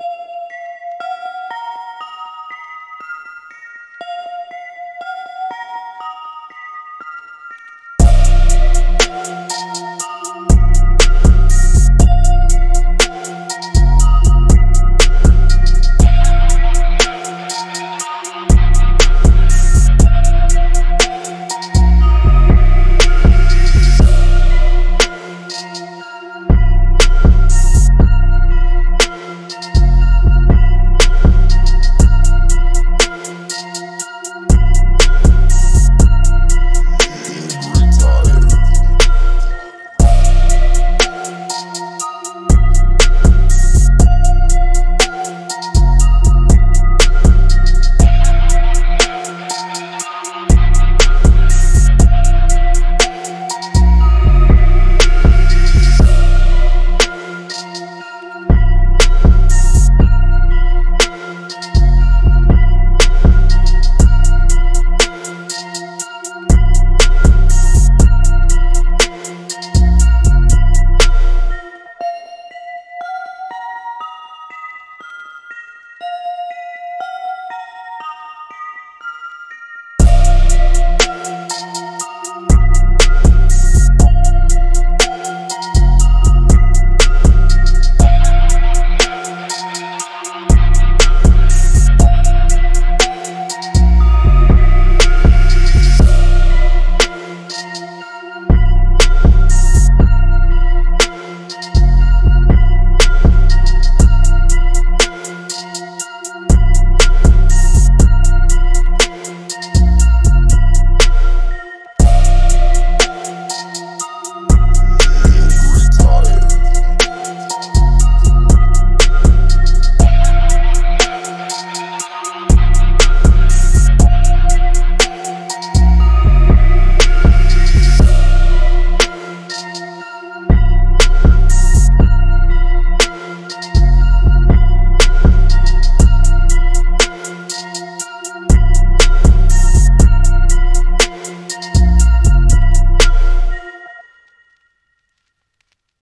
you